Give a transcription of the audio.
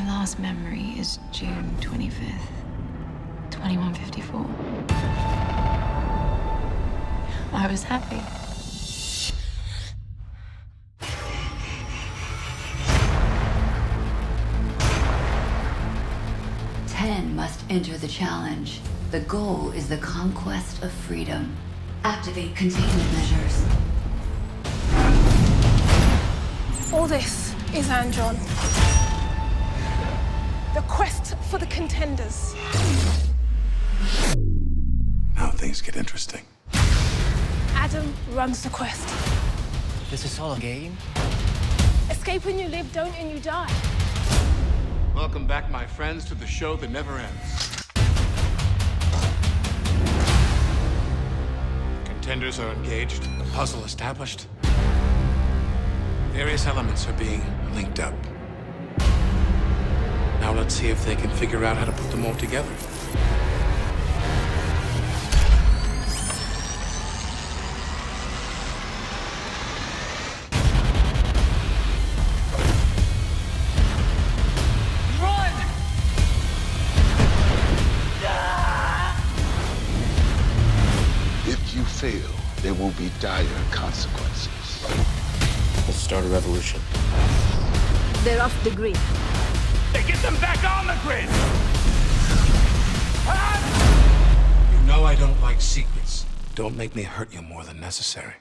last memory is June 25th, 2154. I was happy. Ten must enter the challenge. The goal is the conquest of freedom. Activate containment measures. All this is Andron. The quest for the contenders. Now things get interesting. Adam runs the quest. This is all a game? Escape when you live, don't and you die. Welcome back, my friends, to the show that never ends. Contenders are engaged, the puzzle established. Various elements are being linked up. Now let's see if they can figure out how to put them all together. Run! If you fail, there will be dire consequences. Let's start a revolution. They're off the grid. They get them back on the grid! You know I don't like secrets. Don't make me hurt you more than necessary.